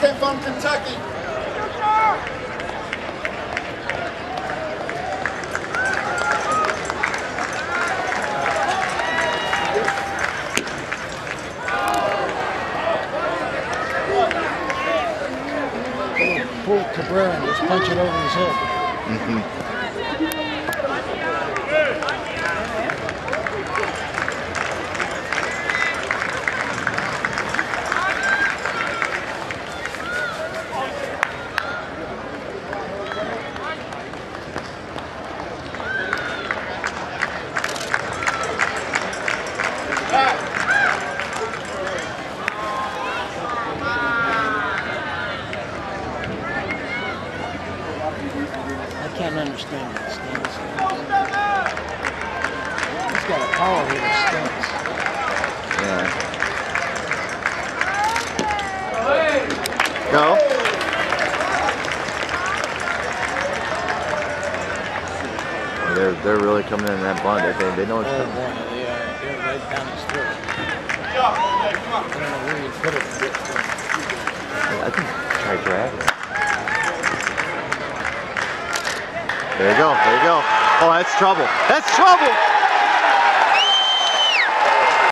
came from Kentucky. Paul Cabrera was punching over his head. Mm -hmm. I can't understand that stance. He's got a power hitter stance. Yeah. Go. They're they're really coming in that bunt. They they, they know it's Oh coming. Boy, they are. They're right down his throat. I don't know where you put it. to get to him. I think try grabbing. There you go. There you go. Oh, that's trouble. That's trouble.